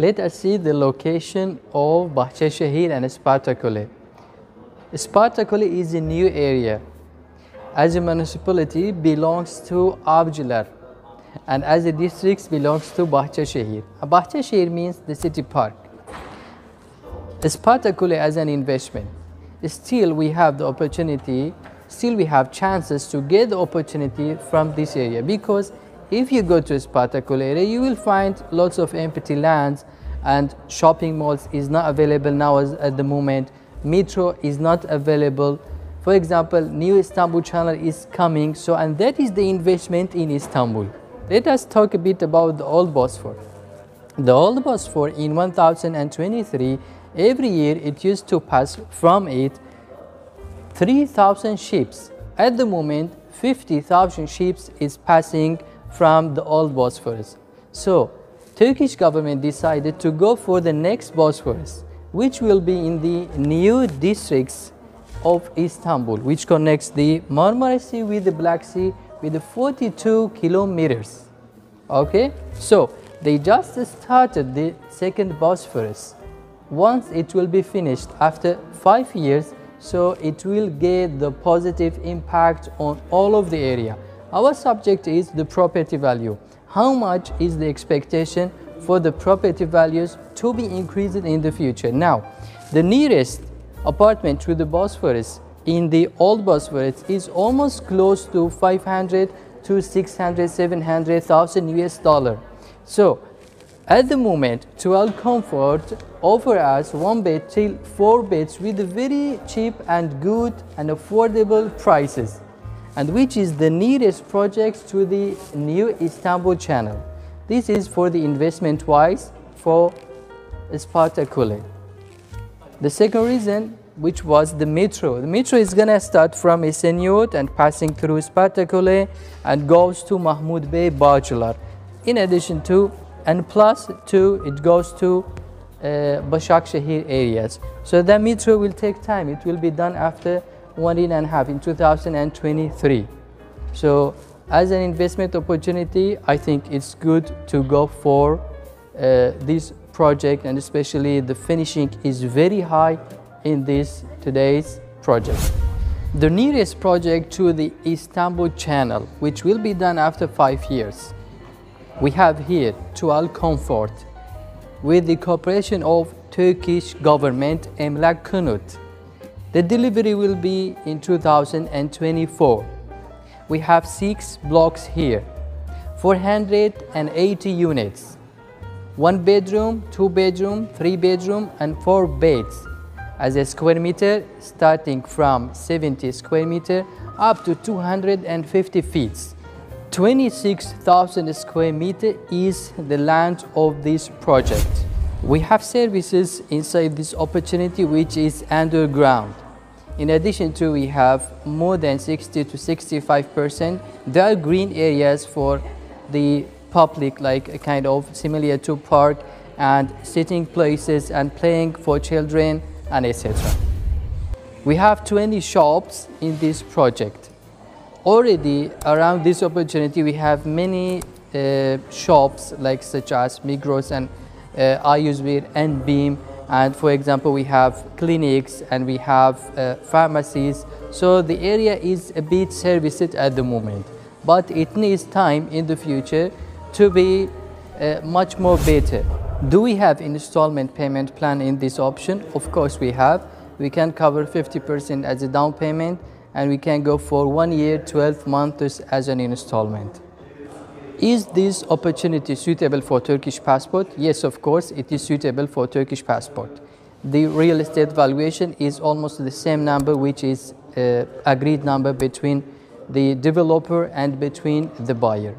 Let us see the location of Bahçe Şehir and Spartakule. Spartakule is a new area. As a municipality belongs to Avcılar and as a district belongs to Bahçe Şehir. Bahçe Şehir means the city park. Spartakule as an investment. Still we have the opportunity, still we have chances to get the opportunity from this area because if you go to Spartakule you will find lots of empty lands and shopping malls is not available now as, at the moment. Metro is not available. For example, new Istanbul channel is coming. So, and that is the investment in Istanbul. Let us talk a bit about the old Bosphor. The old Bosphor in 1023, every year it used to pass from it 3,000 ships. At the moment, 50,000 ships is passing from the old Bosphorus. So, Turkish government decided to go for the next Bosphorus, which will be in the new districts of Istanbul, which connects the Marmara Sea with the Black Sea with 42 kilometers. Okay, so they just started the second Bosphorus. Once it will be finished after five years, so it will get the positive impact on all of the area. Our subject is the property value. How much is the expectation for the property values to be increased in the future? Now, the nearest apartment to the Bosphorus in the old Bosphorus is almost close to 500 to 600, 700,000 US dollar. So, at the moment, Tual Comfort offer us one bed till four beds with very cheap and good and affordable prices and which is the nearest project to the new Istanbul channel. This is for the investment wise for Spartakule. The second reason which was the metro. The metro is gonna start from Esenyurt and passing through Spartakule and goes to Mahmud Bey Bağcılar. In addition to and plus two it goes to uh, Başakşehir areas. So the metro will take time. It will be done after one year and a half in 2023. So as an investment opportunity, I think it's good to go for uh, this project and especially the finishing is very high in this today's project. The nearest project to the Istanbul channel, which will be done after five years, we have here Tual Comfort with the cooperation of Turkish government Emlak Konut the delivery will be in 2024. We have six blocks here, 480 units, one bedroom, two bedroom, three bedroom, and four beds as a square meter starting from 70 square meter up to 250 feet. 26,000 square meter is the land of this project. We have services inside this opportunity which is underground. In addition to we have more than 60 to 65 percent there are green areas for the public like a kind of similar to park and sitting places and playing for children and etc. We have 20 shops in this project. Already around this opportunity we have many uh, shops like such as Migros and uh, Ayuzbir and BİM. And for example we have clinics and we have uh, pharmacies. So the area is a bit serviced at the moment but it needs time in the future to be uh, much more better. Do we have installment payment plan in this option? Of course we have. We can cover 50% as a down payment and we can go for one year 12 months as an installment is this opportunity suitable for Turkish passport? Yes, of course, it is suitable for Turkish passport. The real estate valuation is almost the same number which is uh, agreed number between the developer and between the buyer.